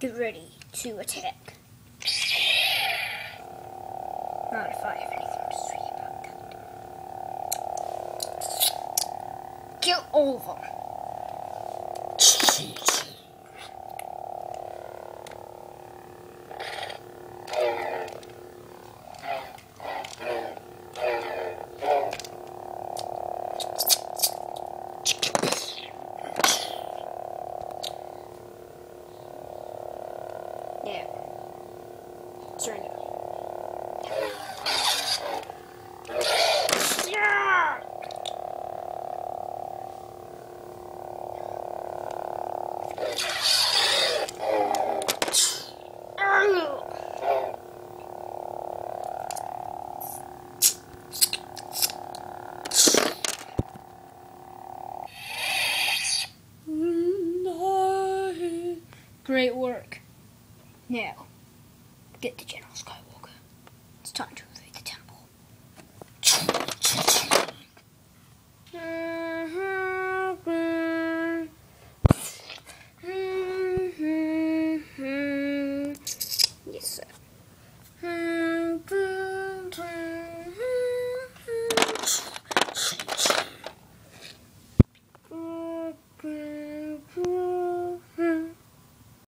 Get ready to attack. Not if I have anything to say about that. Get over. Yeah. Turn it. Yeah! Great work. Now, get the General Skywalker. It's time to invade the temple. Mm-hmm. Mm-hmm. Mm-hmm. Yes, sir.